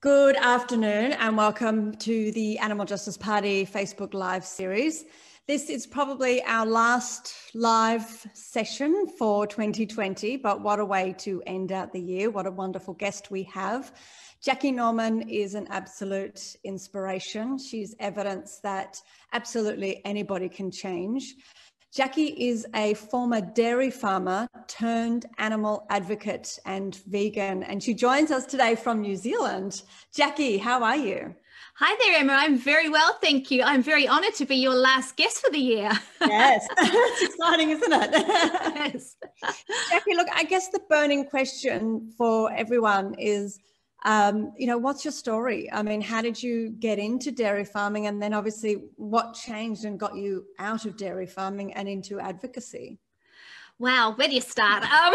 Good afternoon and welcome to the Animal Justice Party Facebook Live series. This is probably our last live session for 2020, but what a way to end out the year. What a wonderful guest we have. Jackie Norman is an absolute inspiration. She's evidence that absolutely anybody can change. Jackie is a former dairy farmer turned animal advocate and vegan, and she joins us today from New Zealand. Jackie, how are you? Hi there, Emma. I'm very well, thank you. I'm very honoured to be your last guest for the year. yes, it's exciting, isn't it? yes. Jackie, look, I guess the burning question for everyone is um, you know, what's your story? I mean, how did you get into dairy farming? And then obviously, what changed and got you out of dairy farming and into advocacy? Wow, where do you start? Um,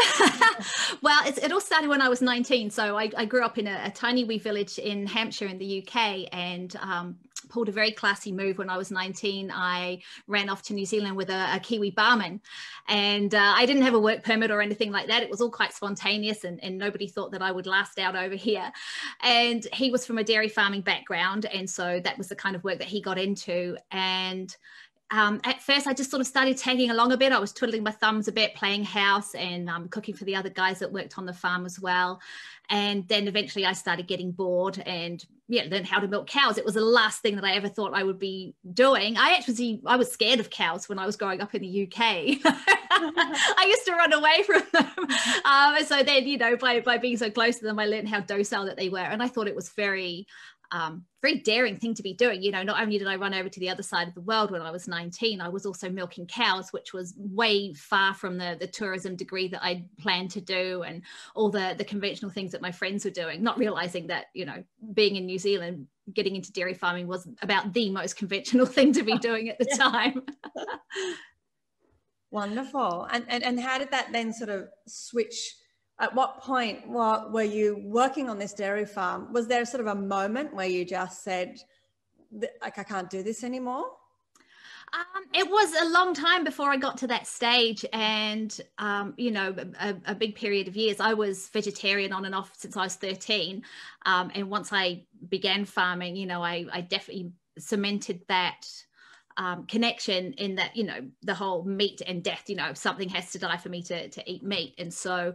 well, it all started when I was 19. So I, I grew up in a, a, tiny wee village in Hampshire in the UK and um, pulled a very classy move when I was 19. I ran off to New Zealand with a, a Kiwi barman and uh, I didn't have a work permit or anything like that. It was all quite spontaneous and, and nobody thought that I would last out over here. And he was from a dairy farming background. And so that was the kind of work that he got into. And um, at first I just sort of started tagging along a bit. I was twiddling my thumbs a bit, playing house and um, cooking for the other guys that worked on the farm as well. And then eventually I started getting bored and yeah, learned how to milk cows. It was the last thing that I ever thought I would be doing. I actually I was scared of cows when I was growing up in the UK. I used to run away from them. Um, so then, you know, by by being so close to them, I learned how docile that they were, and I thought it was very um, very daring thing to be doing. You know, not only did I run over to the other side of the world when I was 19, I was also milking cows, which was way far from the, the tourism degree that I planned to do and all the, the conventional things that my friends were doing, not realizing that, you know, being in New Zealand, getting into dairy farming was about the most conventional thing to be doing at the time. Wonderful. And, and, and how did that then sort of switch at what point were you working on this dairy farm? Was there sort of a moment where you just said, like, I can't do this anymore? Um, it was a long time before I got to that stage, and um, you know, a, a, big period of years. I was vegetarian on and off since I was thirteen, um, and once I began farming, you know, I, I definitely cemented that um, connection in that you know the whole meat and death. You know, something has to die for me to to eat meat, and so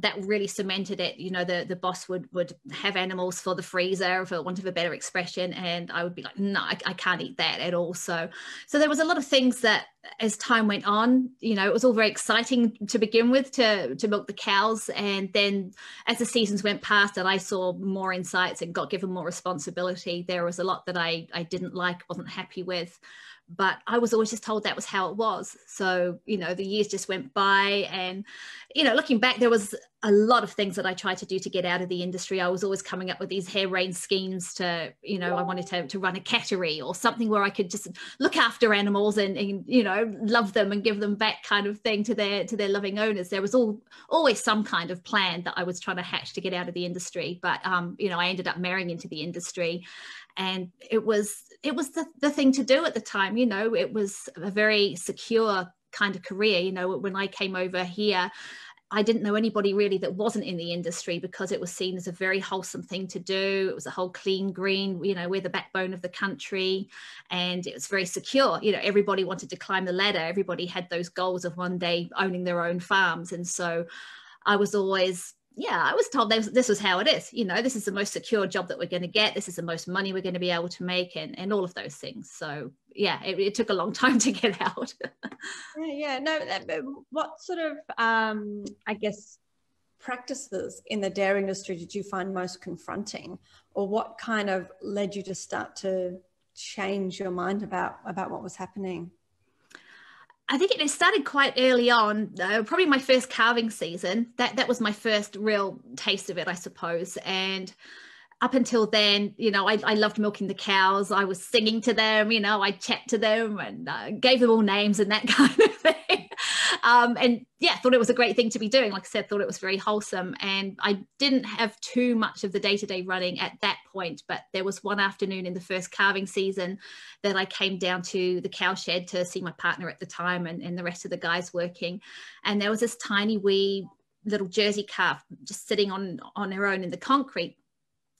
that really cemented it you know the the boss would would have animals for the freezer for want of a better expression and i would be like no I, I, can't eat that at all. So so there was a lot of things that as time went on you know it was all very exciting to begin with to to milk the cows and then as the seasons went past and i saw more insights and got given more responsibility there was a lot that i i didn't like wasn't happy with but I was always just told that was how it was. So, you know, the years just went by. And, you know, looking back, there was a lot of things that I tried to do to get out of the industry. I was always coming up with these hair harebrained schemes to, you know, I wanted to, to run a cattery or something where I could just look after animals and, and, you know, love them and give them back kind of thing to their to their loving owners. There was all always some kind of plan that I was trying to hatch to get out of the industry. But um, you know, I ended up marrying into the industry and it was it was the, the thing to do at the time you know it was a very secure kind of career you know when i came over here I didn't know anybody really that wasn't in the industry because it was seen as a very wholesome thing to do. It was a whole clean green, you know, we're the backbone of the country and it was very secure. You know, everybody wanted to climb the ladder. Everybody had those goals of one day owning their own farms. And so I was always yeah, I was told this, was how it is. You know, this is the most secure job that we're going to get. This is the most money we're going to be able to make, and, and all of those things. So, yeah, it, it took a long time to get out. yeah, yeah, no. What sort of, um, I guess, practices in the dairy industry did you find most confronting, or what kind of led you to start to change your mind about about what was happening? I think it started quite early on, uh, probably my first calving season. That that was my first real taste of it, I suppose. And up until then, you know, I, I loved milking the cows. I was singing to them, you know, I chat to them and uh, gave them all names and that kind of thing. Um, and yeah, thought it was a great thing to be doing. Like I said, thought it was very wholesome. And I didn't have too much of the day to day running at that point. But there was one afternoon in the first calving season that I came down to the cow shed to see my partner at the time and, and the rest of the guys working. And there was this tiny wee little Jersey calf just sitting on on her own in the concrete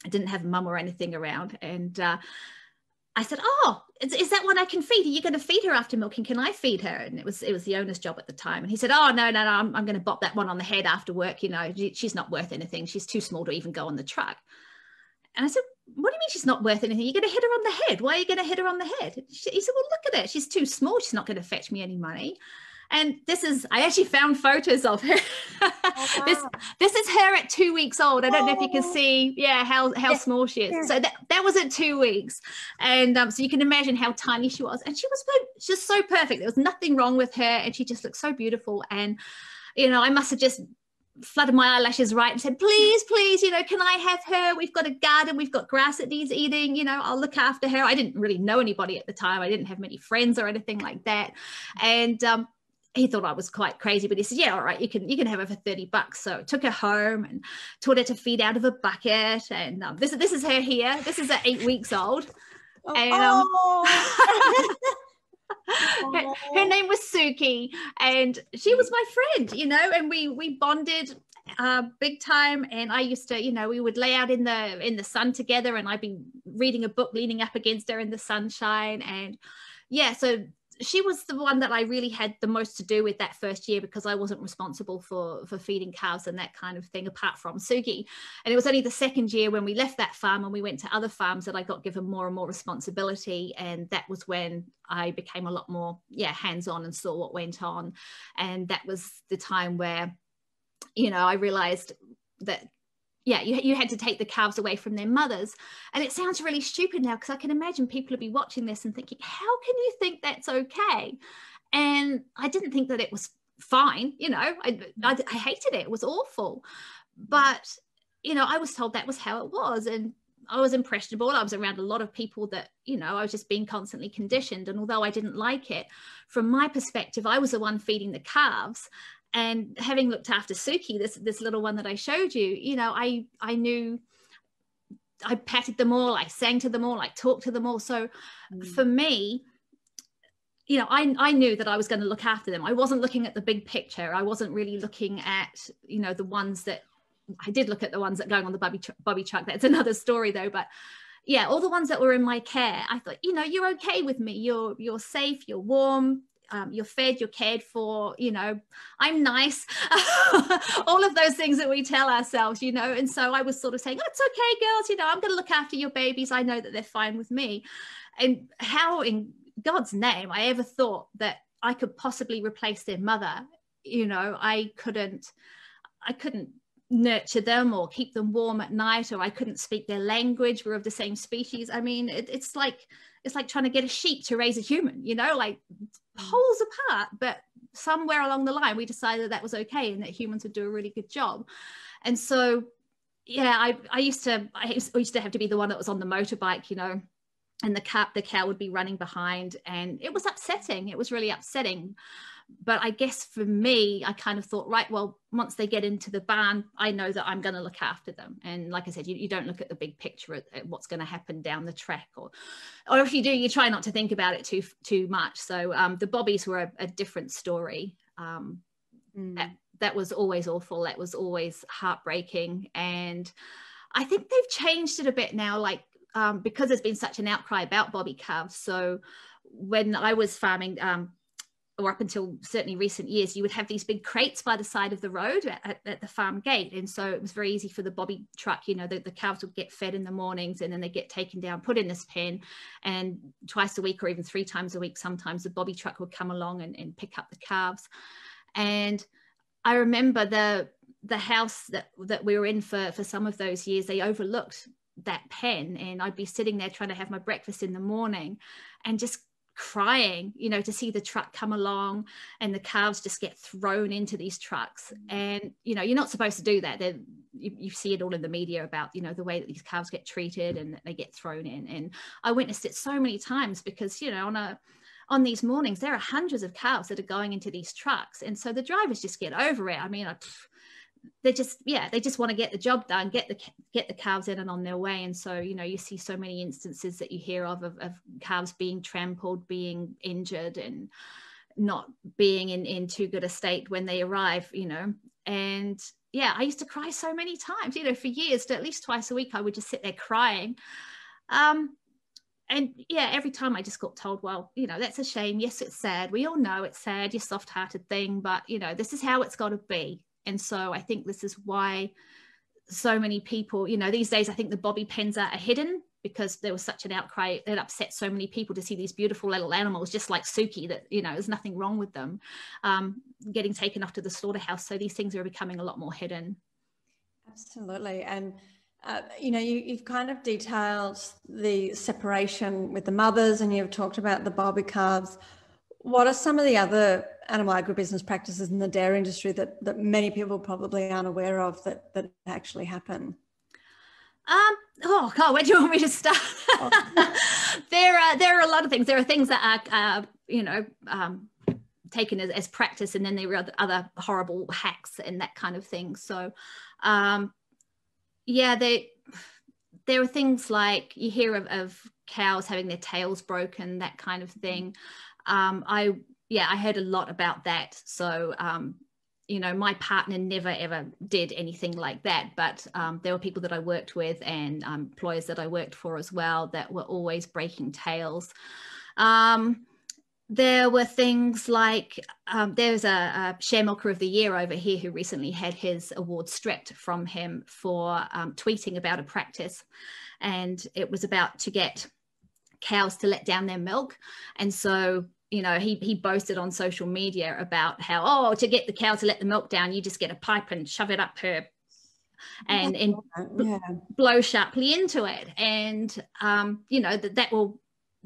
I didn't have mum or anything around. And uh, I said, "Oh, is, is, that one I can feed? Are you going to feed her after milking? Can I feed her?" And it was it was the owner's job at the time. And he said, "Oh no, no, no, I'm, I'm going to bop that one on the head after work. You know, she's not worth anything. She's too small to even go on the truck." And I said, "What do you mean she's not worth anything? You're going to hit her on the head. Why are you going to hit her on the head?" He said, "Well, look at it. She's too small. She's not going to fetch me any money." And this is, I actually found photos of her. Oh, wow. this this is her at two weeks old. I don't oh. know if you can oh. see, yeah, how how yeah. small she is. So that, that was at two weeks, and um, so you can imagine how tiny she was. And she was just so perfect. There was nothing wrong with her, and she just looked so beautiful. And you know, I must have just flooded my eyelashes right and said, please, please, you know, can I have her? We've got a garden, we've got grass that needs eating, you know, I'll look after her. I didn't really know anybody at the time. I didn't have many friends or anything like that. And um, he thought I was quite crazy, but he said, "Yeah, all right, you can you can have her for thirty bucks." So I took her home and taught her to feed out of a bucket. And um, this this is her here. This is at eight weeks old, oh, and um, oh. her, her, name was Suki, and she was my friend, you know, and we we bonded uh, big time. And I used to, you know, we would lay out in the in the sun together, and I'd be reading a book, leaning up against her in the sunshine, and yeah, so she was the one that I really had the most to do with that first year because I wasn't responsible for for feeding cows and that kind of thing apart from Suki. And it was only the second year when we left that farm and we went to other farms that I got given more and more responsibility and that was when I became a lot more yeah hands-on and saw what went on and that was the time where you know I realized that yeah, you, you had to take the calves away from their mothers. And it sounds really stupid now because I can imagine people would be watching this and thinking, how can you think that's okay? And I didn't think that it was fine. You know, I, mm. I, I hated it. It was awful. Mm. But, you know, I was told that was how it was. And I was impressionable. I was around a lot of people that, you know, I was just being constantly conditioned. And although I didn't like it, from my perspective, I was the one feeding the calves and having looked after Suki, this this little one that I showed you, you know, I I knew I patted them all, I sang to them all, I talked to them all. So mm. for me, you know, I, I knew that I was going to look after them. I wasn't looking at the big picture. I wasn't really looking at, you know, the ones that I did look at the ones that going on the Bobby, Bobby truck. That's another story though. But yeah, all the ones that were in my care, I thought, you know, you're okay with me. You're, you're safe. You're warm um, you're fed, you're cared for, you know, I'm nice, all of those things that we tell ourselves, you know. And so I was sort of saying, oh, it's okay, girls, you know, I'm going to look after your babies. I know that they're fine with me. And how in God's name I ever thought that I could possibly replace their mother, you know, I couldn't, I couldn't nurture them or keep them warm at night or i couldn't speak their language we're of the same species i mean it, it's like it's like trying to get a sheep to raise a human you know like mm. poles apart but somewhere along the line we decided that that was okay and that humans would do a really good job. And so yeah i i used to i used to have to be the one that was on the motorbike you know and the cat the cow would be running behind and it was upsetting. It was really upsetting but I guess for me, I kind of thought, right, well, once they get into the barn, I know that I'm going to look after them. And like I said, you, you don't look at the big picture at, at, what's going to happen down the track, or, or if you do, you try not to think about it too too much. So um, the Bobbies were a, a different story. Um, mm. that, that was always awful. That was always heartbreaking, and I think they've changed it a bit now. Like um, because there's been such an outcry about Bobby calves. So when I was farming, um, or up until certainly recent years, you would have these big crates by the side of the road at, at, the farm gate. And so it was very easy for the bobby truck, you know, the, the calves would get fed in the mornings and then they get taken down, put in this pen. And twice a week or even three times a week, sometimes the bobby truck would come along and, and pick up the calves. And I remember the the house that, that we were in for, for some of those years, they overlooked that pen and I'd be sitting there trying to have my breakfast in the morning and just crying, you know, to see the truck come along and the calves just get thrown into these trucks. Mm. And, you know, you're not supposed to do that. You, you, see it all in the media about, you know, the way that these calves get treated and they get thrown in. And I witnessed it so many times because, you know, on a, on these mornings, there are hundreds of calves that are going into these trucks. And so the drivers just get over it. I mean, I, they just yeah they just want to get the job done get the get the calves in and on their way and so you know you see so many instances that you hear of of, of calves being trampled being injured and not being in in too good a state when they arrive you know and yeah, I used to cry so many times, you know, for years, at least twice a week, I would just sit there crying. Um, and yeah, every time I just got told, well, you know, that's a shame. Yes, it's sad. We all know it's sad, your soft hearted thing, but, you know, this is how it's got to be. And so I think this is why so many people, you know, these days I think the bobby pens are hidden because there was such an outcry that upset so many people to see these beautiful little animals just like Suki that you know there's nothing wrong with them um, getting taken off to the slaughterhouse. So these things are becoming a lot more hidden. Absolutely. And uh, you know you, you've kind of detailed the separation with the mothers and you've talked about the bobby calves what are some of the other animal agribusiness practices in the dairy industry that, that many people probably aren't aware of that, that actually happen um, oh God, where do you want me to start? There are there are a lot of things. There are things that are uh, you know um, taken as, as, practice, and then there are other horrible hacks and that kind of thing. So, um, yeah, they there are things like you hear of, of, cows having their tails broken, that kind of thing. Um, I yeah, I heard a lot about that. So um, you know, my partner never ever did anything like that, but um, there were people that I worked with and um, employers that I worked for as well that were always breaking tails. Um, there were things like um, there's a, a, share milker of the year over here who recently had his award stripped from him for tweeting about a practice, and it was about to get cows to let down their milk, and so you know, he he boasted on social media about how oh to get the cow to let the milk down, you just get a pipe and shove it up her and and yeah. blow sharply into it, and um, you know that that will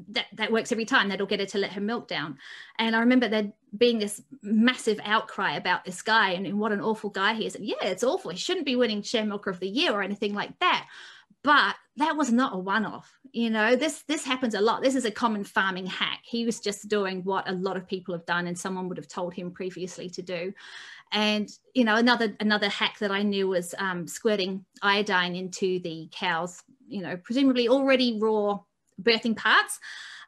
that that works every time. That'll get her to let her milk down. And I remember there being this massive outcry about this guy and, and what an awful guy he is. And yeah, it's awful. He shouldn't be winning Share Milker of the Year or anything like that but that was not a one-off you know this this happens a lot. This is a common farming hack. He was just doing what a lot of people have done and someone would have told him previously to do. And you know another another hack that i knew was um, squirting iodine into the cows you know presumably already raw birthing parts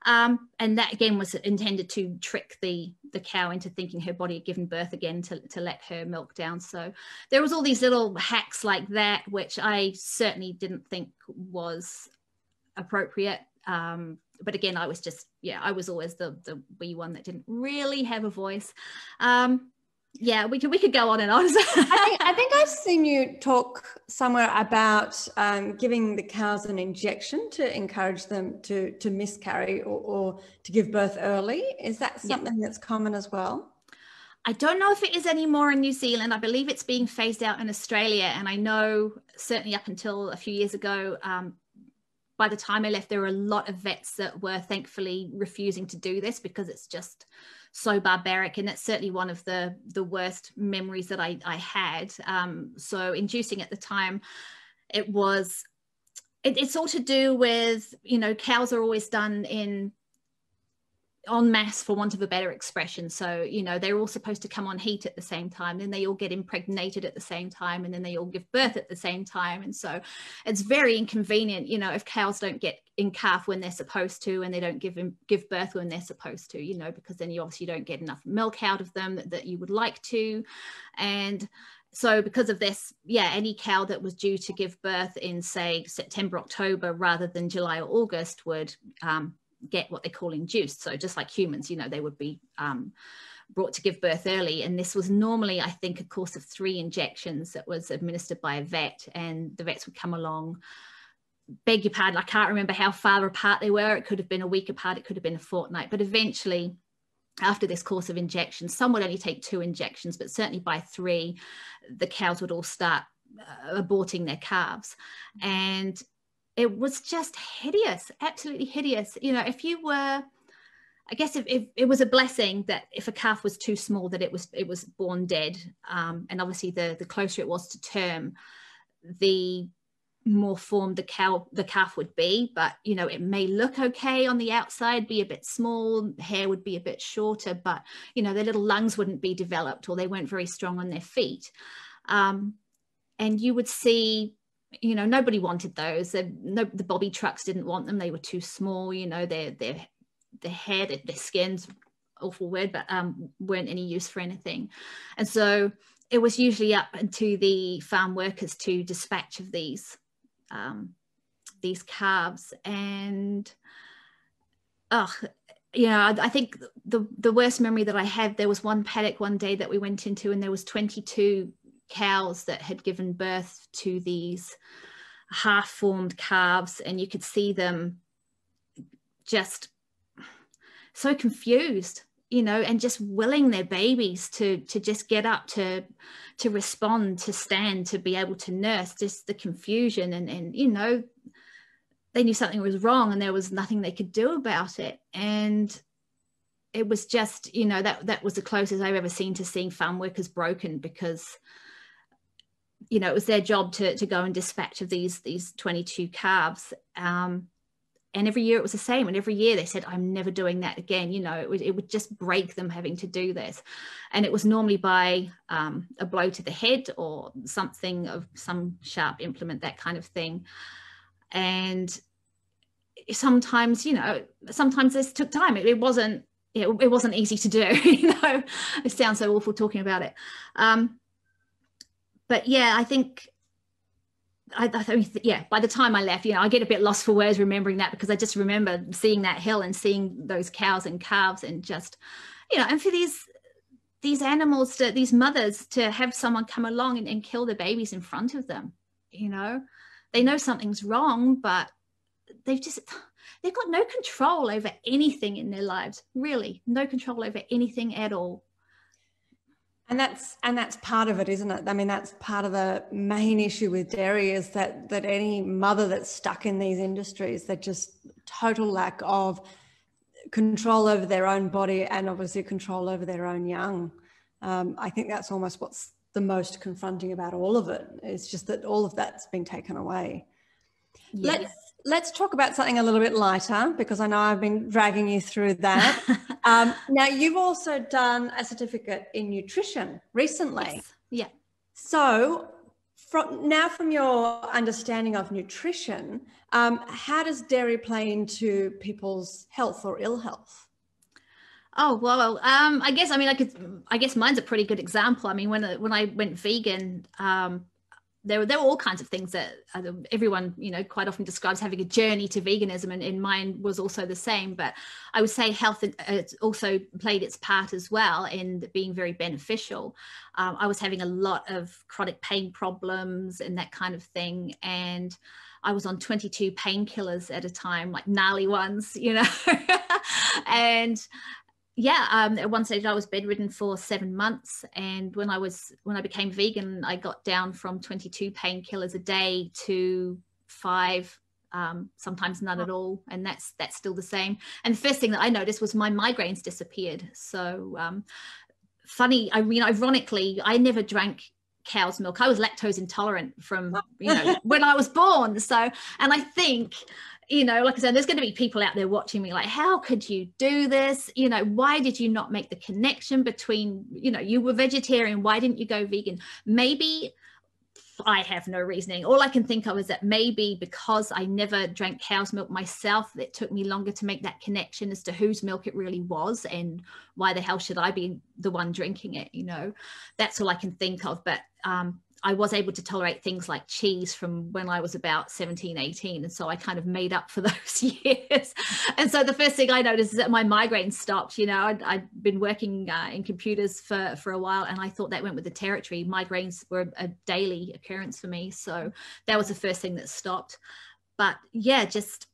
um, and that again was intended to trick the the cow into thinking her body had given birth again to, to let her milk down. So there was all these little hacks like that, which I certainly didn't think was appropriate. Um, but again, I was just, yeah, I was always the the wee one that didn't really have a voice. Um, yeah, we could we could go on and on. I, think, I think I've seen you talk somewhere about um, giving the cows an injection to encourage them to to miscarry or, or to give birth early. Is that something that's common as well? I don't know if it is anymore in New Zealand. I believe it's being phased out in Australia, and I know certainly up until a few years ago, um, by the time I left, there were a lot of vets that were thankfully refusing to do this because it's just so barbaric and that's certainly one of the the worst memories that I, I had. Um, so inducing at the time it was it, it's all to do with you know cows are always done in en mass for want of a better expression. So you know they're all supposed to come on heat at the same time then they all get impregnated at the same time and then they all give birth at the same time. And so it's very inconvenient you know if cows don't get in calf when they're supposed to and they don't give them give birth when they're supposed to you know because then you obviously don't get enough milk out of them that, that you would like to. And so because of this yeah any cow that was due to give birth in say september october rather than july or august would um, get what they call induced. So just like humans, you know, they would be um, brought to give birth early. And this was normally, I think, a course of three injections that was administered by a vet, and the vets would come along. Beg your pardon, I can't remember how far apart they were. It could have been a week apart, it could have been a fortnight, but eventually, after this course of injections, some would only take two injections, but certainly by three, the cows would all start uh, aborting their calves. And it was just hideous, absolutely hideous. You know, if you were, I guess if, if it was a blessing that if a calf was too small that it was it was born dead, um, and obviously the the closer it was to term, the more formed the cow the calf would be but you know it may look okay on the outside be a bit small hair would be a bit shorter but you know their little lungs wouldn't be developed or they weren't very strong on their feet um, and you would see you know nobody wanted those. No, the bobby trucks didn't want them. They were too small you know their their their hair their, their skins awful word but um weren't any use for anything. And so it was usually up to the farm workers to dispatch of these um, these calves. And oh you know I, I, think the the worst memory that i have there was one paddock one day that we went into and there was 22 cows that had given birth to these half formed calves and you could see them just so confused you know and just willing their babies to to just get up to to respond to stand to be able to nurse just the confusion. And and you know they knew something was wrong and there was nothing they could do about it. And it was just you know that that was the closest i've ever seen to seeing farm workers broken because you know it was their job to to go and dispatch of these these 22 calves. Um, and every year it was the same. And every year they said i'm never doing that again. You know it would, it would just break them having to do this. And it was normally by um, a blow to the head or something of some sharp implement that kind of thing. And sometimes you know sometimes this took time. It, it wasn't it, it, wasn't easy to do you know. It sounds so awful talking about it. Um, but yeah i think I, I mean, yeah, by the time I left, you know, I get a bit lost for words remembering that because I just remember seeing that hill and seeing those cows and calves and just, you know, and for these these animals to these mothers to have someone come along and, and kill the babies in front of them, you know, they know something's wrong, but they've just they've got no control over anything in their lives, really, no control over anything at all and that's and that's part of it isn't it i mean that's part of the main issue with dairy is that that any mother that's stuck in these industries that just total lack of control over their own body and obviously control over their own young um, i think that's almost what's the most confronting about all of it it's just that all of that's been taken away yes. let's let's talk about something a little bit lighter because I know I've been dragging you through that. um, now, you've also done a certificate in nutrition recently. Yes. Yeah. So, from now, from your understanding of nutrition, um, how does dairy play into people's health or ill health? Oh well, um, I guess I mean I could. I guess mine's a pretty good example. I mean, when when I went vegan, um, there were there were all kinds of things that uh, everyone you know quite often describes having a journey to veganism and, and mine was also the same. But i would say health uh, also played its part as well in being very beneficial. Um, i was having a lot of chronic pain problems and that kind of thing. And i was on 22 painkillers at a time like gnarly ones you know? And yeah, um, at one stage I was bedridden for seven months, and when I was when I became vegan, I got down from 22 painkillers a day to five, um, sometimes none at all, and that's that's still the same. And the first thing that I noticed was my migraines disappeared. So um, funny, I mean, ironically, I never drank cow's milk. I was lactose intolerant from you know when I was born. So, and I think you know, like I said, there's going to be people out there watching me like, how could you do this? You know, why did you not make the connection between, you know, you were vegetarian, why didn't you go vegan? Maybe I have no reasoning. All I can think of is that maybe because I never drank cow's milk myself, it took me longer to make that connection as to whose milk it really was and why the hell should I be the one drinking it, you know? That's all I can think of. But um, I was able to tolerate things like cheese from when I was about 17, 18. And so I kind of made up for those years. and so the first thing I noticed is that my migraine stopped. You know, I'd, I'd been working uh, in computers for, for a while and I thought that went with the territory. Migraines were a daily occurrence for me. So that was the first thing that stopped. But yeah, just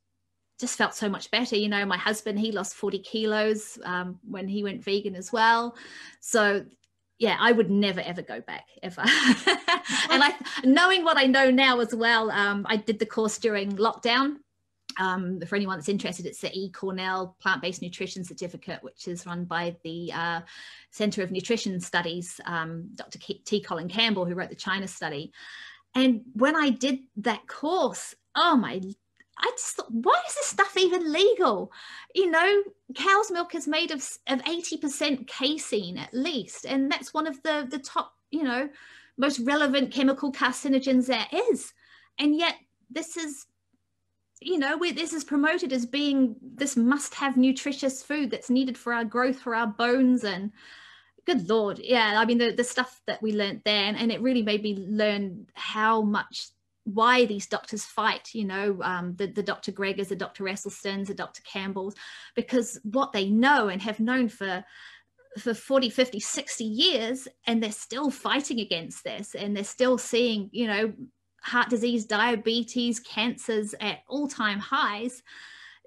just felt so much better. You know, my husband, he lost 40 kilos um, when he went vegan as well. So yeah, I would never ever go back ever. and I, knowing what I know now as well, um, I did the course during lockdown. Um, for anyone that's interested, it's the E Cornell Plant Based Nutrition Certificate, which is run by the uh, Center of Nutrition Studies, um, Dr. T. Colin Campbell, who wrote the China study. And when I did that course, oh my I just thought, why is this stuff even legal? You know, cow's milk is made of of eighty percent casein at least, and that's one of the the top, you know, most relevant chemical carcinogens there is, and yet this is, you know, we, this is promoted as being this must-have nutritious food that's needed for our growth, for our bones, and good lord yeah i mean the, the stuff that we learned there and, and it really made me learn how much why these doctors fight you know um, the, the dr Gregers the dr esselstyns the dr campbells because what they know and have known for for 40 50 60 years and they're still fighting against this and they're still seeing you know heart disease diabetes cancers at all-time highs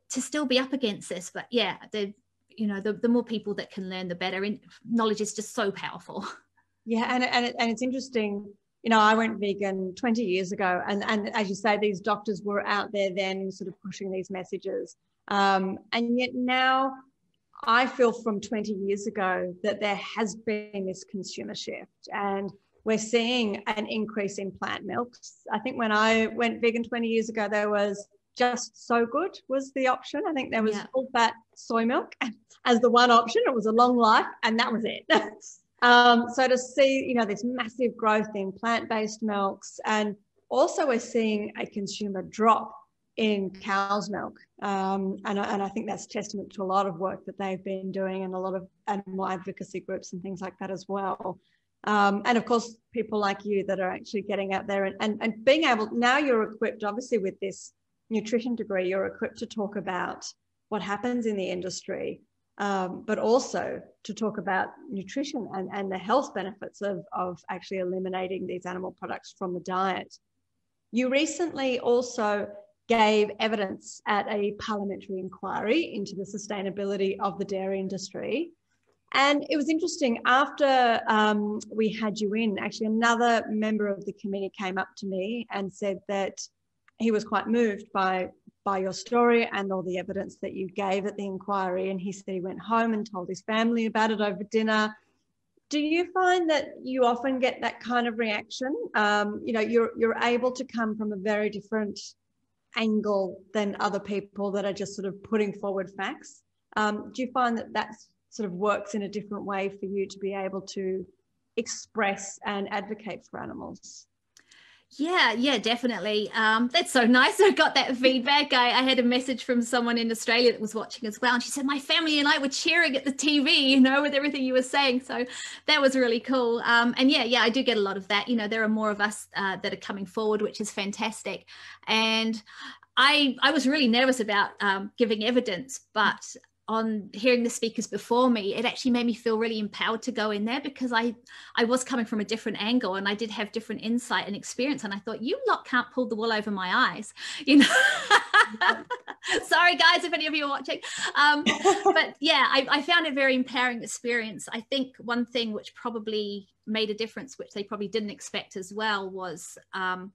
to still be up against this. But yeah the you know the, the more people that can learn the better. And knowledge is just so powerful. Yeah and, and, and it's interesting you know i went vegan 20 years ago and and as you say these doctors were out there then sort of pushing these messages um, and yet now i feel from 20 years ago that there has been this consumer shift and we're seeing an increase in plant milks i think when i went vegan 20 years ago there was just so good was the option. I think there was yeah. full fat soy milk as the one option. It was a long life, and that was it. um, so to see, you know, this massive growth in plant-based milks, and also we're seeing a consumer drop in cow's milk, um, and, and I think that's testament to a lot of work that they've been doing, and a lot of animal advocacy groups and things like that as well. Um, and of course, people like you that are actually getting out there and, and, and being able, now you're equipped obviously with this nutrition degree, you're equipped to talk about what happens in the industry, um, but also to talk about nutrition and, and the health benefits of, of actually eliminating these animal products from the diet. You recently also gave evidence at a parliamentary inquiry into the sustainability of the dairy industry. And it was interesting, after um, we had you in, actually, another member of the committee came up to me and said that he was quite moved by by your story and all the evidence that you gave at the inquiry. And he said he went home and told his family about it over dinner. Do you find that you often get that kind of reaction? Um, you know, you're you're able to come from a very different angle than other people that are just sort of putting forward facts. Um, do you find that that sort of works in a different way for you to be able to express and advocate for animals? Yeah, yeah, definitely. Um, that's so nice. I got that feedback. I, I, had a message from someone in Australia that was watching as well. And she said, My family and I were cheering at the TV, you know, with everything you were saying. So that was really cool. Um, and yeah, yeah, I do get a lot of that. You know, there are more of us uh, that are coming forward, which is fantastic. And I, I was really nervous about um, giving evidence, but on hearing the speakers before me it actually made me feel really empowered to go in there because i i was coming from a different angle and i did have different insight and experience. And i thought you lot can't pull the wool over my eyes you know? Sorry guys if any of you are watching. Um, but yeah I, I found it very empowering experience. I think one thing which probably made a difference which they probably didn't expect as well was um,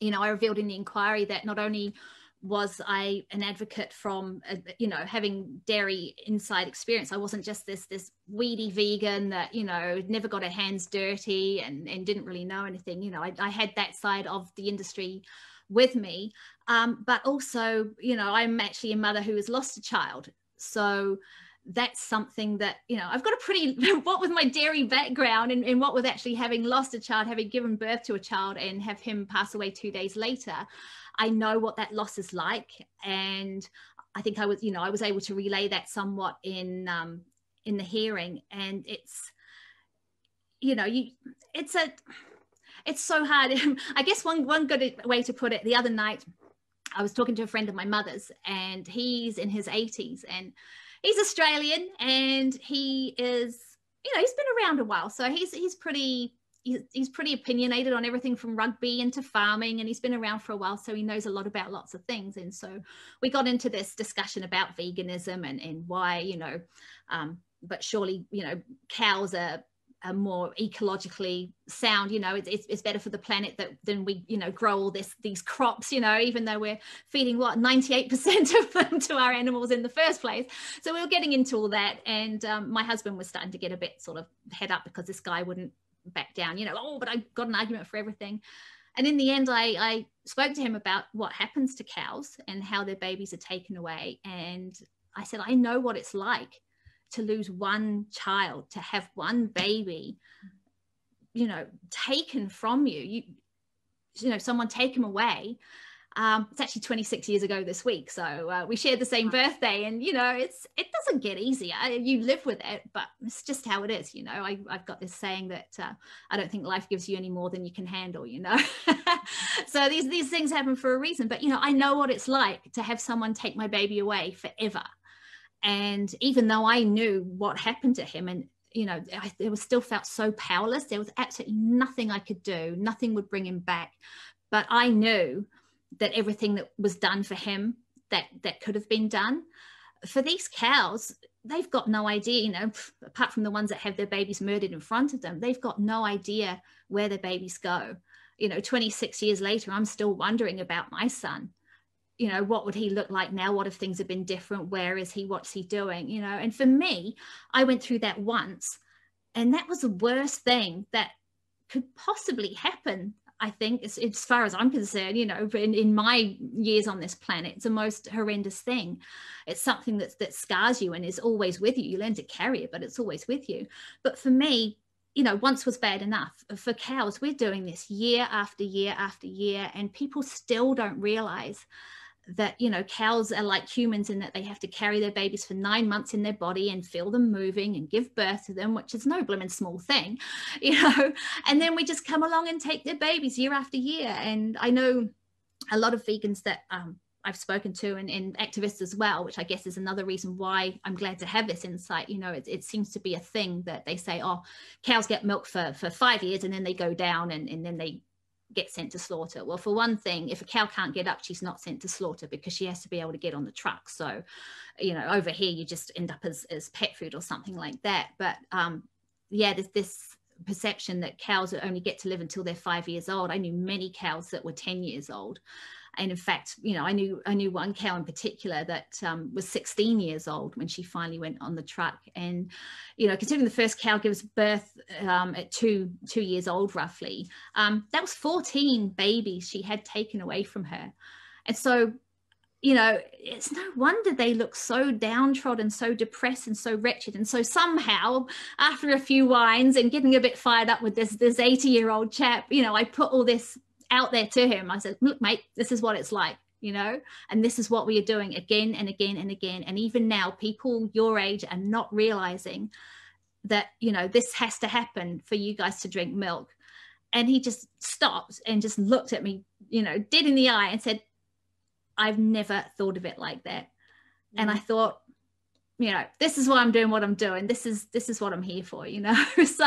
you know i revealed in the inquiry that not only was I an advocate from uh, you know having dairy inside experience. I wasn't just this this weedy vegan that you know never got her hands dirty and and didn't really know anything. You know, I, I had that side of the industry with me, um, but also you know I'm actually a mother who has lost a child, so that's something that you know i've got a pretty what with my dairy background and, and what with actually having lost a child having given birth to a child and have him pass away two days later I know what that loss is like, and I think I was, you know, I was able to relay that somewhat in um, in the hearing, and it's, you know, you, it's a, it's so hard. I guess one one good way to put it. The other night, I was talking to a friend of my mother's, and he's in his 80s, and he's Australian, and he is, you know, he's been around a while, so he's he's pretty he's pretty opinionated on everything from rugby into farming and he's been around for a while. So he knows a lot about lots of things. And so we got into this discussion about veganism and, and why you know um, but surely you know cows are, are more ecologically sound you know it's, it's better for the planet that than we you know grow all this these crops you know even though we're feeding what 98% of them to our animals in the first place so we were getting into all that and um, my husband was starting to get a bit sort of head up because this guy wouldn't back down, you know, oh, but I got an argument for everything. And in the end, I, I spoke to him about what happens to cows and how their babies are taken away. And I said, I know what it's like to lose one child, to have one baby, you know, taken from you. You, you know, someone take him away. Um, it's actually 26 years ago this week, so uh, we shared the same birthday, and you know, it's it doesn't get easier. You live with it, but it's just how it is. You know, I, have got this saying that uh, I don't think life gives you any more than you can handle. You know, so these these things happen for a reason. But you know, I know what it's like to have someone take my baby away forever, and even though I knew what happened to him, and you know, I, it was still felt so powerless. There was absolutely nothing I could do. Nothing would bring him back. But I knew that everything that was done for him that that could have been done for these cows they've got no idea you know apart from the ones that have their babies murdered in front of them they've got no idea where their babies go you know 26 years later i'm still wondering about my son you know what would he look like now what if things have been different where is he what's he doing you know and for me i went through that once and that was the worst thing that could possibly happen I think, as, as, far as I'm concerned, you know, in, in my years on this planet, it's the most horrendous thing. It's something that that scars you and is always with you. You learn to carry it, but it's always with you. But for me, you know, once was bad enough. For cows, we're doing this year after year after year, and people still don't realize that you know cows are like humans in that they have to carry their babies for nine months in their body and feel them moving and give birth to them which is no blooming small thing you know and then we just come along and take their babies year after year and i know a lot of vegans that um, I've spoken to and, and, activists as well, which I guess is another reason why I'm glad to have this insight. You know, it, it, seems to be a thing that they say, oh, cows get milk for, for five years and then they go down and, and then they get sent to slaughter? Well, for one thing, if a cow can't get up, she's not sent to slaughter because she has to be able to get on the truck. So, you know, over here you just end up as, as pet food or something like that. But um, yeah, there's this perception that cows only get to live until they're five years old. I knew many cows that were 10 years old and in fact you know i knew i knew one cow in particular that um, was 16 years old when she finally went on the truck and you know considering the first cow gives birth um, at two two years old roughly um, that was 14 babies she had taken away from her and so you know, it's no wonder they look so downtrodden, and so depressed, and so wretched. And so somehow, after a few wines and getting a bit fired up with this this 80 year old chap, you know, I put all this out there to him. I said, look, mate, this is what it's like, you know, and this is what we are doing again and again and again. And even now, people your age are not realizing that, you know, this has to happen for you guys to drink milk. And he just stopped and just looked at me, you know, dead in the eye and said, I've never thought of it like that. Mm-hmm. And I mm. thought, you know this is why i'm doing what i'm doing. This is this is what i'm here for you know? So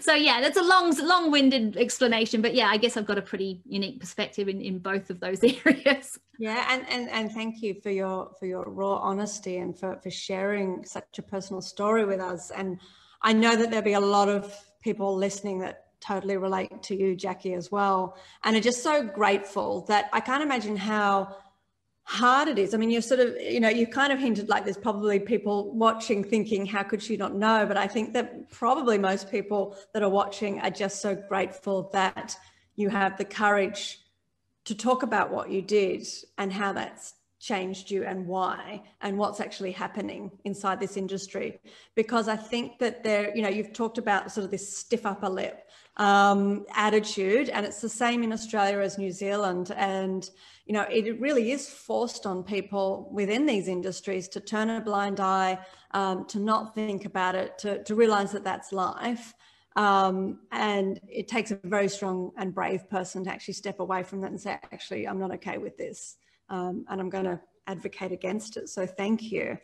so yeah that's a long long-winded explanation but yeah i guess i've got a pretty unique perspective in in both of those areas. Yeah and and and thank you for your for your raw honesty and for for sharing such a personal story with us. And i know that there'll be a lot of people listening that totally relate to you jackie as well. And are just so grateful that i can't imagine how hard it is. I mean, you're sort of, you know, you kind of hinted like there's probably people watching thinking, how could she not know? But I think that probably most people that are watching are just so grateful that you have the courage to talk about what you did and how that's changed you and why and what's actually happening inside this industry because i think that there you know you've talked about sort of this stiff upper lip um, attitude and it's the same in australia as new zealand and you know, it really is forced on people within these industries to turn a blind eye, um, to not think about it, to, to realize that that's life. Um, and it takes a very strong and brave person to actually step away from that and say, actually, I'm not okay with this. Um, and I'm going to advocate against it. So thank you.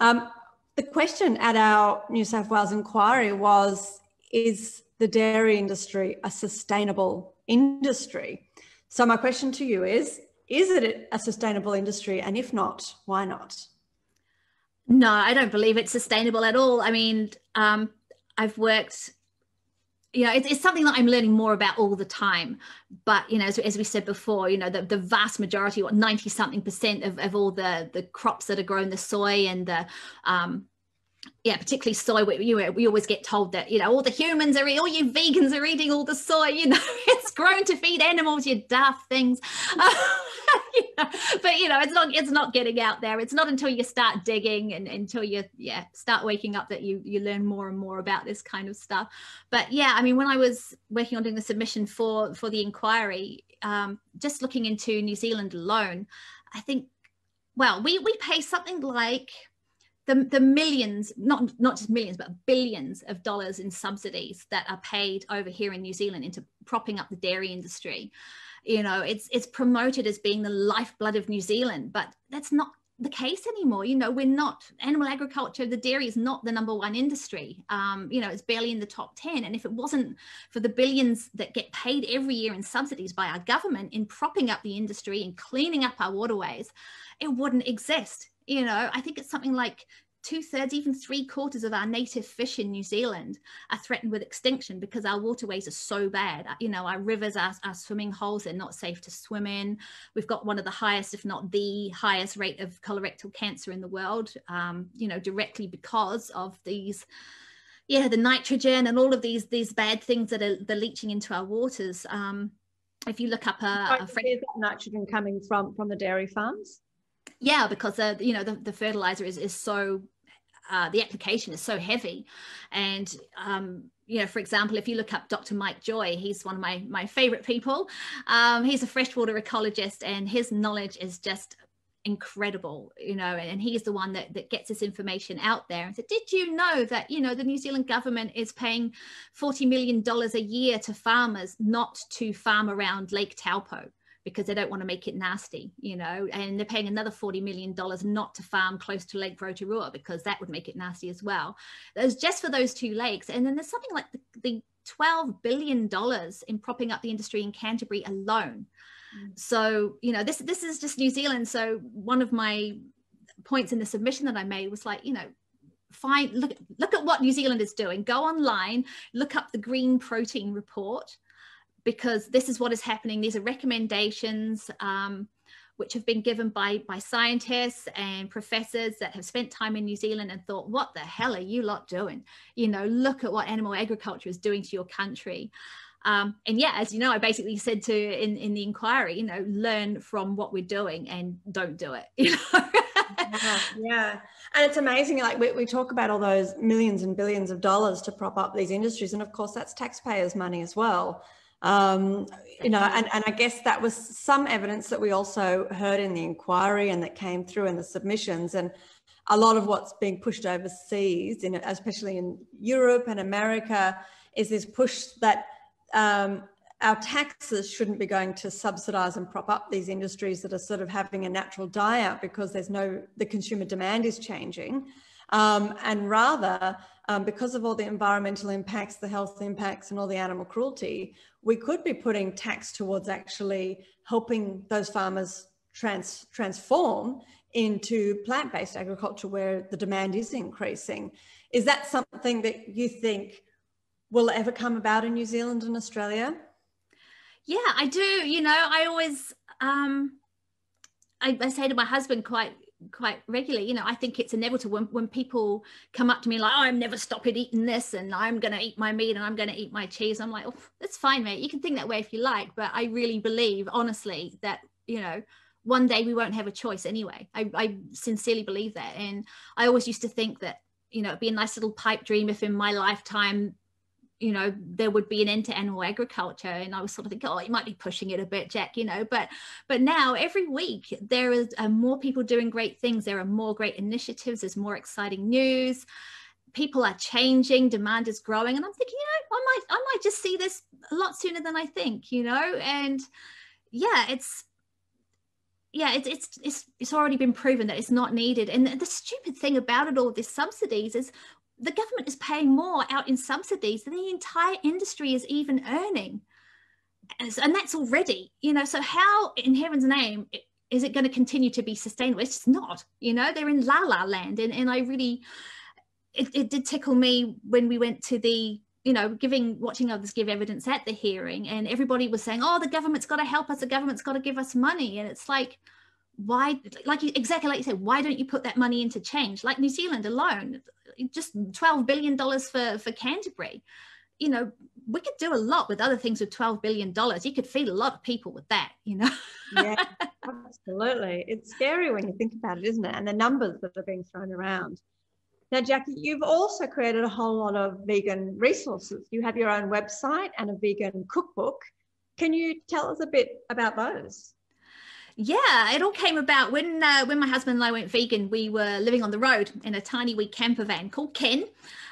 Um, the question at our New South Wales inquiry was Is the dairy industry a sustainable industry? So my question to you is, is it a sustainable industry? And if not, why not? No, I don't believe it's sustainable at all. I mean, um, I've worked, you know, it's, it's, something that I'm learning more about all the time. But, you know, as, as we said before, you know, the, the vast majority, what 90 something percent of, of all the, the crops that are grown, the soy and the, um, yeah, particularly soy. We, we always get told that you know all the humans are, all you vegans are eating all the soy. You know, it's grown to feed animals. You daft things. you but you know, it's not it's not getting out there. It's not until you start digging and until you yeah start waking up that you you learn more and more about this kind of stuff. But yeah, I mean, when I was working on doing the submission for for the inquiry, um, just looking into New Zealand alone, I think, well, we, we pay something like the, the millions, not, not just millions, but billions of dollars in subsidies that are paid over here in New Zealand into propping up the dairy industry. You know, it's it's promoted as being the lifeblood of New Zealand, but that's not the case anymore. You know, we're not animal agriculture. The dairy is not the number one industry. Um, you know, it's barely in the top 10. And if it wasn't for the billions that get paid every year in subsidies by our government in propping up the industry and cleaning up our waterways, it wouldn't exist. You know, I think it's something like two thirds, even three quarters of our native fish in New Zealand are threatened with extinction because our waterways are so bad. You know, our rivers, our, our swimming holes, they're not safe to swim in. We've got one of the highest, if not the highest rate of colorectal cancer in the world, um, you know, directly because of these yeah the nitrogen and all of these these bad things that are they're leaching into our waters um if you look up a, a French- nitrogen coming from from the dairy farms yeah because uh, you know the, the fertilizer is, is so uh, the application is so heavy. And um, you know for example if you look up dr mike joy he's one of my my favorite people. Um, he's a freshwater ecologist and his knowledge is just incredible you know and he's the one that, that gets this information out there and said did you know that you know the new zealand government is paying 40 million dollars a year to farmers not to farm around lake taupo because they don't want to make it nasty, you know, and they're paying another $40 million not to farm close to Lake Rotorua because that would make it nasty as well. There's just for those two lakes. And then there's something like the, the $12 billion in propping up the industry in Canterbury alone. Mm. So, you know, this, this is just New Zealand. So one of my points in the submission that I made was like, you know, find look look at what New Zealand is doing. Go online, look up the green protein report, because this is what is happening. These are recommendations um, which have been given by, by scientists and professors that have spent time in New Zealand and thought, what the hell are you lot doing? You know, look at what animal agriculture is doing to your country. Um, and yeah, as you know, I basically said to in, in the inquiry, you know, learn from what we're doing and don't do it. You know? yeah, yeah, and it's amazing. Like we, we talk about all those millions and billions of dollars to prop up these industries, and of course that's taxpayers' money as well. Um, you know, and, and I guess that was some evidence that we also heard in the inquiry and that came through in the submissions. And a lot of what's being pushed overseas, in, especially in Europe and America, is this push that um, our taxes shouldn't be going to subsidize and prop up these industries that are sort of having a natural die out because there's no, the consumer demand is changing. Um, and rather, um, because of all the environmental impacts, the health impacts, and all the animal cruelty, we could be putting tax towards actually helping those farmers trans- transform into plant based agriculture where the demand is increasing. Is that something that you think will ever come about in New Zealand and Australia? Yeah, I do. You know, I always, um, I, I say to my husband quite quite regularly you know i think it's inevitable when, when people come up to me like oh, i'm never stopping eating this and i'm going to eat my meat and i'm going to eat my cheese. I'm like oh that's fine mate. You can think that way if you like but i really believe honestly that you know one day we won't have a choice anyway. I, I sincerely believe that. And i always used to think that you know it'd be a nice little pipe dream if in my lifetime you know there would be an end to animal agriculture and i was sort of thinking oh you might be pushing it a bit jack you know but but now every week there is uh, more people doing great things there are more great initiatives there's more exciting news people are changing demand is growing and i'm thinking you know i might i might just see this a lot sooner than i think you know and yeah it's yeah, it's, it's it's it's already been proven that it's not needed. And the, stupid thing about it all, this subsidies, is the government is paying more out in subsidies than the entire industry is even earning. And that's already, you know, so how in heaven's name is it going to continue to be sustainable? It's just not, you know, they're in la la land. And, and I really, it, it did tickle me when we went to the you know, giving, watching others give evidence at the hearing, and everybody was saying, "Oh, the government's got to help us. The government's got to give us money." And it's like, why? Like you, exactly like you said, why don't you put that money into change? Like New Zealand alone, just $12 billion for, for Canterbury. You know, we could do a lot with other things with $12 billion. You could feed a lot of people with that, you know? yeah, absolutely. It's scary when you think about it, isn't it? And the numbers that are being thrown around. Now, Jackie, you've also created a whole lot of vegan resources. You have your own website and a vegan cookbook. Can you tell us a bit about those? Yeah, it all came about when uh, when my husband and I went vegan. We were living on the road in a tiny wee camper van called Ken.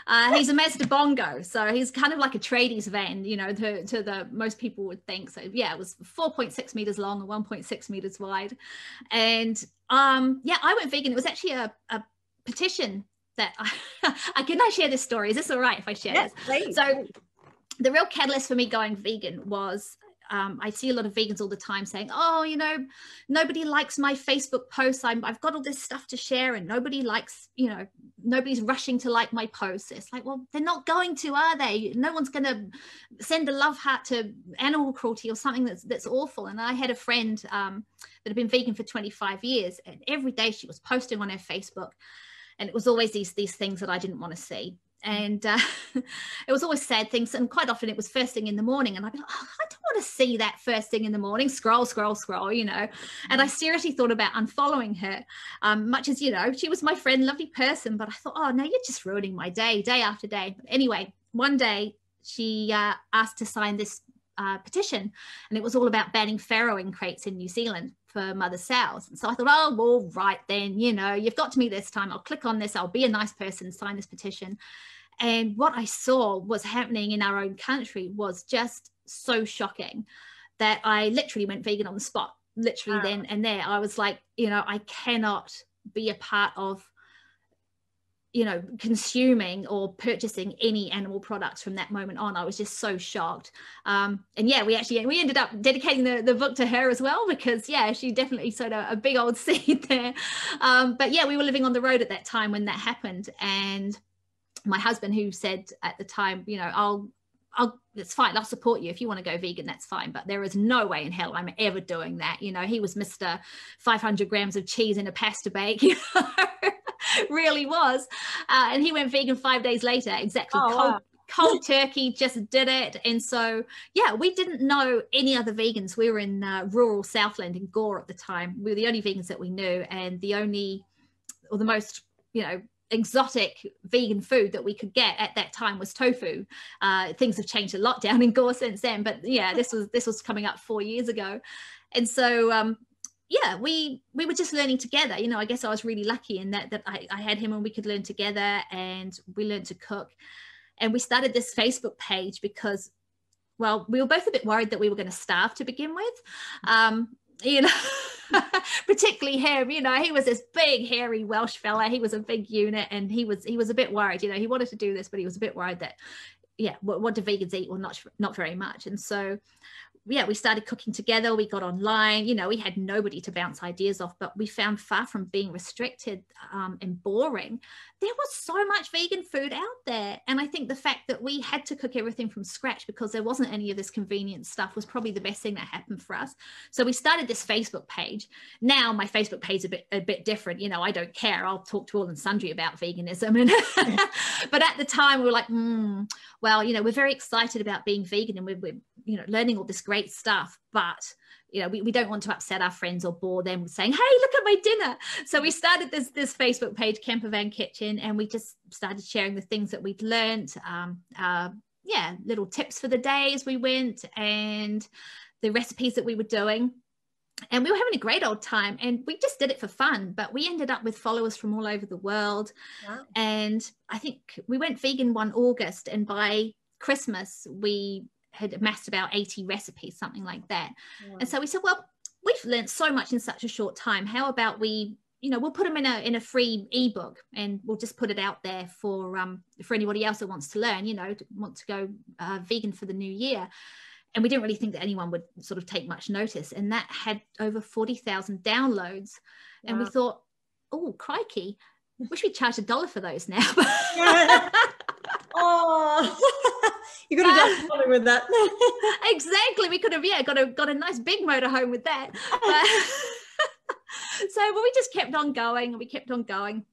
Uh, he's a Mazda Bongo, so he's kind of like a tradies van, you know, to, to the most people would think. So yeah, it was 4.6 meters long and 1.6 meters wide, and um, yeah, I went vegan. It was actually a, a petition that I, I can I share this story. Is this all right if I share yes, this? Please. So the real catalyst for me going vegan was um, I see a lot of vegans all the time saying, "Oh, you know, nobody likes my Facebook posts. I'm, I've got all this stuff to share, and nobody likes, you know, nobody's rushing to like my posts." It's like, well, they're not going to, are they? No one's going to send a love heart to animal cruelty or something that's that's awful. And I had a friend um, that had been vegan for 25 years, and every day she was posting on her Facebook, and it was always these these things that I didn't want to see and uh, it was always sad things and quite often it was first thing in the morning and i'd be like oh, i don't want to see that first thing in the morning scroll scroll scroll you know and i mm. seriously thought about unfollowing her um, much as you know she was my friend lovely person but i thought oh no you're just ruining my day day after day but anyway one day she uh, asked to sign this uh, petition and it was all about banning farrowing crates in new zealand for mother sows. And so I thought, oh, well, right then, you know, you've got to me this time. I'll click on this. I'll be a nice person, sign this petition. And what I saw was happening in our own country was just so shocking that I literally went vegan on the spot, literally wow. then and there. I was like, you know, I cannot be a part of you know consuming or purchasing any animal products from that moment on i was just so shocked um, and yeah we actually we ended up dedicating the, the book to her as well because yeah she definitely sowed a, a big old seed there um, but yeah we were living on the road at that time when that happened and my husband who said at the time you know i'll I'll it's fine. I'll support you if you want to go vegan. That's fine. But there is no way in hell I'm ever doing that. You know, he was Mister 500 grams of cheese in a pasta bake. You know, really was. Uh, and he went vegan five days later. Exactly. Oh, cold, wow. cold turkey. Just did it. And so yeah, we didn't know any other vegans. We were in uh, rural Southland in Gore at the time. We were the only vegans that we knew, and the only or the most you know exotic vegan food that we could get at that time was tofu. Uh, things have changed a lot down in Gore since then, but yeah, this was this was coming up four years ago, and so um, yeah, we we were just learning together. You know, I guess I was really lucky in that that I, I had him and we could learn together, and we learned to cook, and we started this Facebook page because. Well, we were both a bit worried that we were going to starve to begin with. Um, you know, particularly him, you know, he was this big, hairy Welsh fella. He was a big unit and he was, he was a bit worried, you know, he wanted to do this, but he was a bit worried that, yeah, what, what do vegans eat? Well, not, not very much. And so yeah, we started cooking together. We got online. You know, we had nobody to bounce ideas off, but we found far from being restricted um, and boring. There was so much vegan food out there. And I think the fact that we had to cook everything from scratch because there wasn't any of this convenient stuff was probably the best thing that happened for us. So we started this Facebook page. Now my Facebook page is a bit, a bit different. You know, I don't care. I'll talk to all and sundry about veganism. And but at the time we were like, mm, well, you know, we're very excited about being vegan and we're, we're you know, learning all this great stuff, but you know, we, we don't want to upset our friends or bore them saying, hey, look at my dinner. So we started this this Facebook page, Campervan Kitchen, and we just started sharing the things that we'd learned, um, uh, yeah, little tips for the day as we went, and the recipes that we were doing. And we were having a great old time, and we just did it for fun. But we ended up with followers from all over the world. Wow. And I think we went vegan one August, and by Christmas, we had amassed about 80 recipes, something like that. Yeah. And so we said, well, we've learned so much in such a short time. How about we, you know, we'll put them in a in a free ebook and we'll just put it out there for um for anybody else that wants to learn, you know, want to go uh, vegan for the new year. And we didn't really think that anyone would sort of take much notice. And that had over 40,000 downloads. Wow. And we thought, oh, crikey, wish we charged a dollar for those now. oh, you could have done uh, something with that. exactly. We could have, yeah, got a got a nice big motorhome with that. so well, we just kept on going. And we kept on going,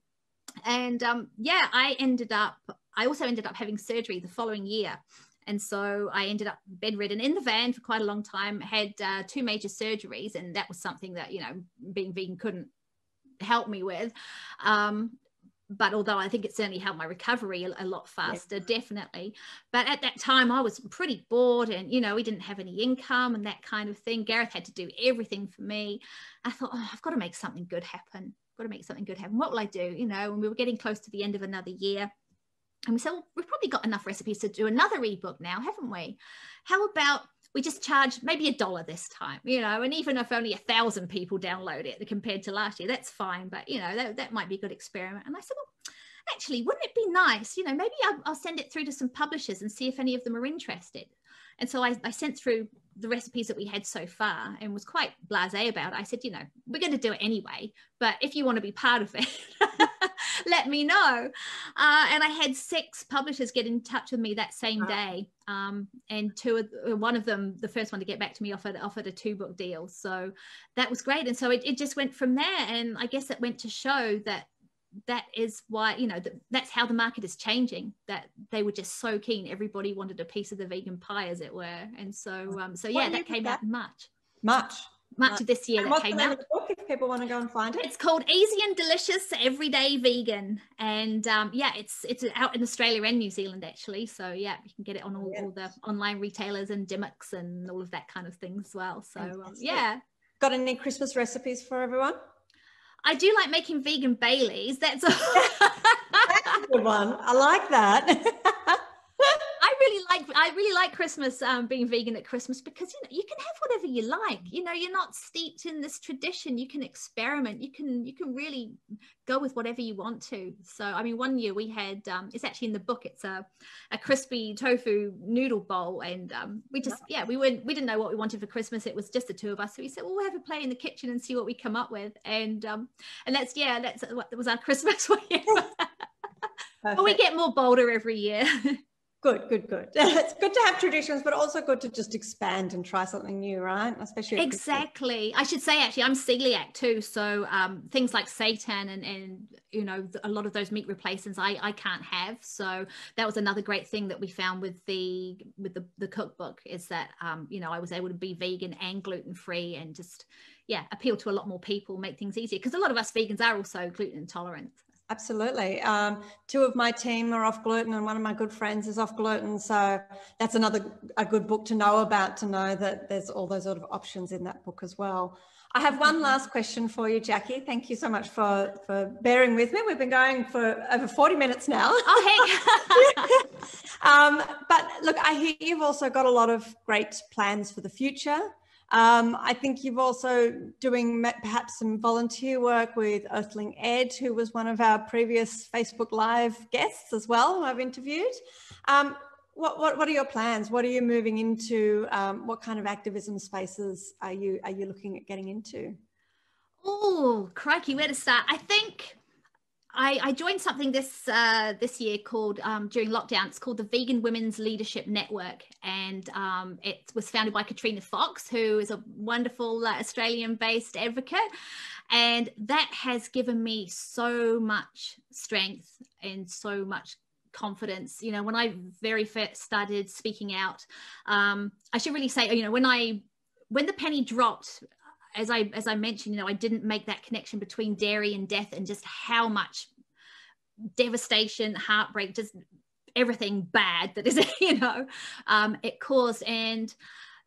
and um, yeah, I ended up. I also ended up having surgery the following year. And so I ended up bedridden in the van for quite a long time, had uh, two major surgeries, and that was something that, you know, being vegan couldn't help me with. Um, but although I think it certainly helped my recovery a, a lot faster, yeah. definitely. But at that time, I was pretty bored, and you know, we didn't have any income and that kind of thing. Gareth had to do everything for me. I thought, oh, I've got to make something good happen. Got to make something good happen. What will I do? You know, and we were getting close to the end of another year. And we said, well, we've probably got enough recipes to do another ebook now, haven't we? How about we just charge maybe a dollar this time, you know, and even if only a thousand people download it compared to last year, that's fine. But, you know, that, that might be a good experiment. And I said, well, actually, wouldn't it be nice? You know, maybe I'll, I'll, send it through to some publishers and see if any of them are interested. And so I, I sent through the recipes that we had so far and was quite blasé about it. I said, you know, we're going to do it anyway, but if you want to be part of it, let me know. Uh, and I had six publishers get in touch with me that same day. Um, and two of uh, one of them, the first one to get back to me offered offered a two book deal. So that was great. And so it, it just went from there. And I guess it went to show that that is why you know that, that's how the market is changing that they were just so keen everybody wanted a piece of the vegan pie as it were and so um so yeah that came that? out much much much of this year and that came out. book if people want to go and find it? It's called easy and delicious everyday vegan. And um yeah it's it's out in australia and new zealand actually. So yeah you can get it on all, all the online retailers and Dymocks and all of that kind of thing as well. So um, yeah. Got any christmas recipes for everyone? I do like making vegan Baileys. That's a, That's a good one. I like that. like I really like Christmas um, being vegan at Christmas because you know you can have whatever you like. You know, you're not steeped in this tradition. You can experiment. You can you can really go with whatever you want to. So I mean, one year we had um, it's actually in the book. It's a a crispy tofu noodle bowl, and um, we just yeah we weren't we didn't know what we wanted for Christmas. It was just the two of us, so we said, well, we'll have a play in the kitchen and see what we come up with, and um, and that's yeah that's what was our Christmas one. but we get more bolder every year. Good, good, good. it's good to have traditions, but also good to just expand and try something new, right? Especially exactly. I should say actually, I'm celiac too, so um, things like seitan and and you know a lot of those meat replacements I I can't have. So that was another great thing that we found with the with the the cookbook is that um, you know I was able to be vegan and gluten free and just yeah appeal to a lot more people, make things easier because a lot of us vegans are also gluten intolerant. Absolutely. Um, two of my team are off gluten, and one of my good friends is off gluten. So that's another a good book to know about. To know that there's all those sort of options in that book as well. I have one mm-hmm. last question for you, Jackie. Thank you so much for for bearing with me. We've been going for over forty minutes now. Oh, hey. um, but look, I hear you've also got a lot of great plans for the future. Um, I think you've also doing perhaps some volunteer work with Earthling Ed, who was one of our previous Facebook Live guests as well, who I've interviewed. Um, what, what, what, are your plans? What are you moving into? Um, what kind of activism spaces are you are you looking at getting into? Oh, crikey, where to start? I think I, I, joined something this uh, this year called um, during lockdown. It's called the Vegan Women's Leadership Network, and um, it was founded by Katrina Fox, who is a wonderful uh, Australian-based advocate, and that has given me so much strength and so much confidence. You know, when I very first started speaking out, um, I should really say, you know, when I when the penny dropped as I as I mentioned, you know, I didn't make that connection between dairy and death and just how much devastation, heartbreak, just everything bad that is, you know, um, it caused. And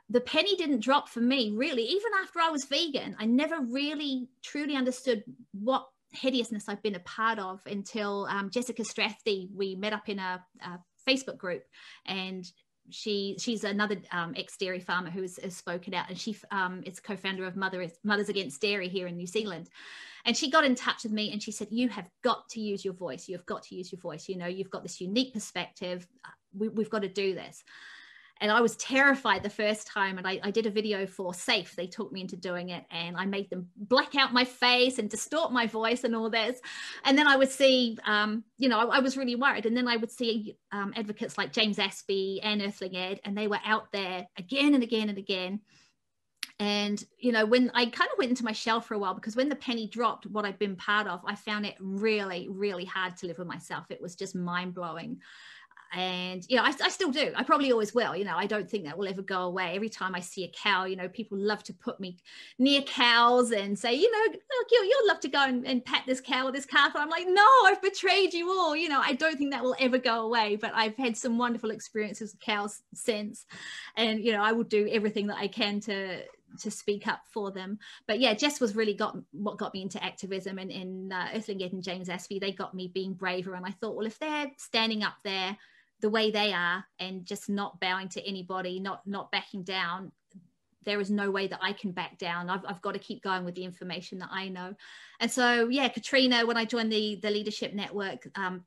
the penny didn't drop for me really. Even after I was vegan, I never really truly understood what hideousness I've been a part of until um, Jessica Strathdee, We met up in a, a Facebook group, and she she's another um, ex dairy farmer who has, has, spoken out, and she um, is co-founder of Mother, Mothers Against Dairy here in New Zealand. And she got in touch with me and she said, "You have got to use your voice. You have got to use your voice. You know, you've got this unique perspective. We, we've got to do this." And I was terrified the first time. And I, I, did a video for Safe. They talked me into doing it, and I made them black out my face and distort my voice and all this. And then I would see, um, you know, I, I, was really worried. And then I would see um, advocates like James Aspey and Earthling Ed, and they were out there again and again and again. And you know, when I kind of went into my shell for a while because when the penny dropped, what I'd been part of, I found it really, really hard to live with myself. It was just mind blowing and you know I, I, still do. I probably always will. You know i don't think that will ever go away. Every time i see a cow you know people love to put me near cows and say you know look you, you'll love to go and, and pat this cow or this calf. And i'm like no i've betrayed you all. You know i don't think that will ever go away but i've had some wonderful experiences with cows since. And you know i will do everything that i can to to speak up for them. But yeah, Jess was really got what got me into activism and in uh, Earthling and James Aspey, they got me being braver. And I thought, well, if they're standing up there the way they are and just not bowing to anybody, not not backing down, there is no way that I can back down. I've, I've got to keep going with the information that I know. And so, yeah, Katrina, when I joined the the leadership network, um,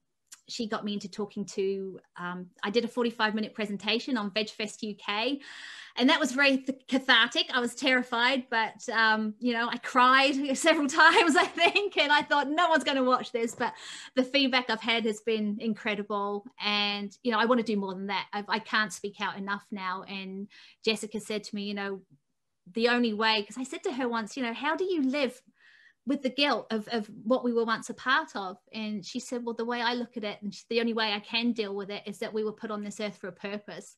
she got me into talking to um, i did a 45 minute presentation on vegfest uk and that was very th- cathartic. I was terrified but um, you know i cried several times i think and i thought no one's going to watch this but the feedback i've had has been incredible and you know i want to do more than that. I've, i can not speak out enough now and jessica said to me you know the only way because i said to her once you know how do you live with the guilt of, of what we were once a part of. And she said, Well, the way I look at it, and she, the only way I can deal with it is that we were put on this earth for a purpose.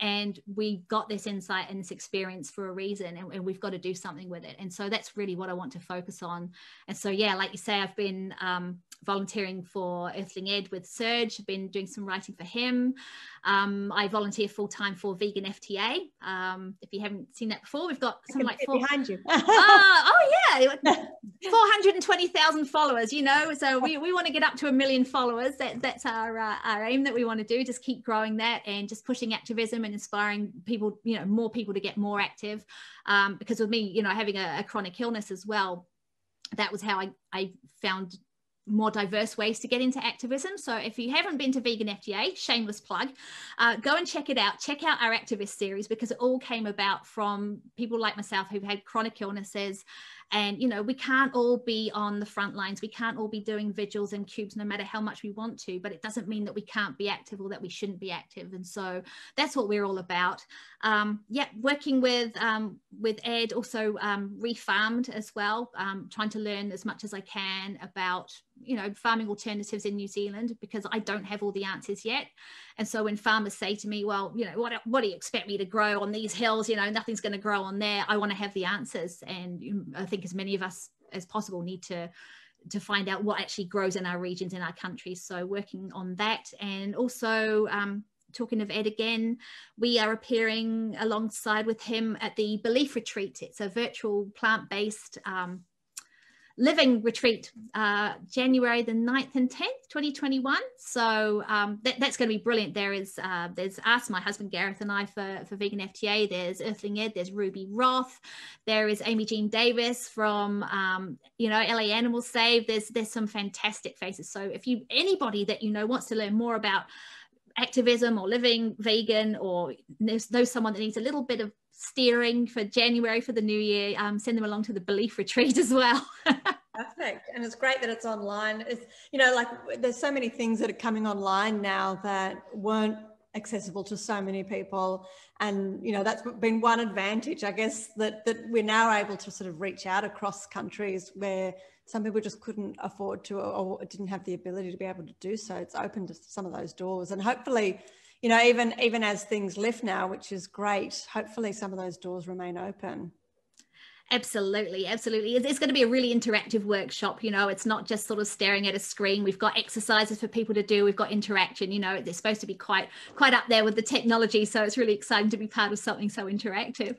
And we got this insight and this experience for a reason, and, and, we've got to do something with it. And so that's really what I want to focus on. And so, yeah, like you say, I've been um, volunteering for Earthling Ed with Surge, I've been doing some writing for him. Um, I volunteer full time for Vegan FTA. Um, if you haven't seen that before, we've got some like four... behind you. uh, oh yeah, four hundred and twenty thousand followers. You know, so we, we want to get up to a million followers. That that's our uh, our aim that we want to do. Just keep growing that and just pushing activism and inspiring people. You know, more people to get more active. Um, because with me, you know, having a, a chronic illness as well, that was how I I found more diverse ways to get into activism. So if you haven't been to Vegan FTA, shameless plug, uh, go and check it out. Check out our activist series because it all came about from people like myself who've had chronic illnesses and you know we can't all be on the front lines. We can't all be doing vigils and cubes no matter how much we want to but it doesn't mean that we can't be active or that we shouldn't be active. And so that's what we're all about. Um, yeah working with um, with ed also um, refarmed as well. Um, trying to learn as much as i can about you know farming alternatives in new zealand because i don't have all the answers yet and so when farmers say to me, well, you know, what, what do you expect me to grow on these hills? You know, nothing's going to grow on there. I want to have the answers. And I think as many of us as possible need to to find out what actually grows in our regions in our countries so working on that and also um, talking of Ed again, we are appearing alongside with him at the Belief Retreat. It's a virtual plant based um, living retreat uh, January the 9th and 10th, 2021. So um, that, that's going to be brilliant. There is, uh, there's us, my husband Gareth and I for, for Vegan FTA. There's Earthling Ed, there's Ruby Roth. There is Amy Jean Davis from, um, you know, LA Animal Save. There's, there's some fantastic faces. So if you, anybody that you know wants to learn more about activism or living vegan or knows someone that needs a little bit of steering for January for the new year, um, send them along to the belief retreat as well. Perfect. And it's great that it's online. It's, you know, like there's so many things that are coming online now that weren't accessible to so many people. And, you know, that's been one advantage, I guess, that, that we're now able to sort of reach out across countries where some people just couldn't afford to or, or didn't have the ability to be able to do so. It's opened some of those doors. And hopefully, you know, even even as things lift now, which is great, hopefully some of those doors remain open. Absolutely, absolutely. It's, going to be a really interactive workshop. You know, it's not just sort of staring at a screen. We've got exercises for people to do. We've got interaction. You know, they're supposed to be quite quite up there with the technology. So it's really exciting to be part of something so interactive.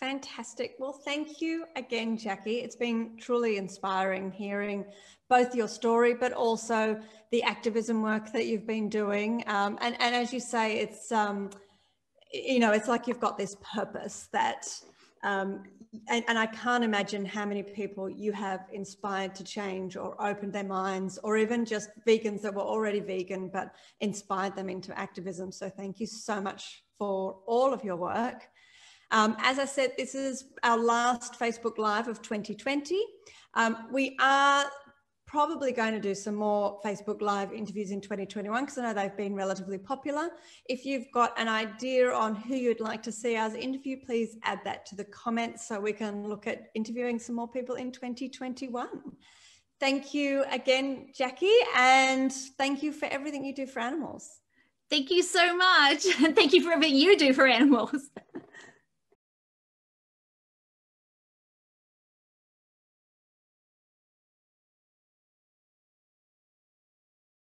Fantastic. Well, thank you again, Jackie. It's been truly inspiring hearing both your story, but also the activism work that you've been doing. Um, and, and as you say, it's, um, you know, it's like you've got this purpose that um, and, and, I can't imagine how many people you have inspired to change or opened their minds, or even just vegans that were already vegan, but inspired them into activism. So thank you so much for all of your work. Um, as I said, this is our last Facebook Live of 2020. Um, we are probably going to do some more Facebook Live interviews in 2021 because I know they've been relatively popular. If you've got an idea on who you'd like to see us interview, please add that to the comments so we can look at interviewing some more people in 2021. Thank you again, Jackie, and thank you for everything you do for animals. Thank you so much. And thank you for everything you do for animals.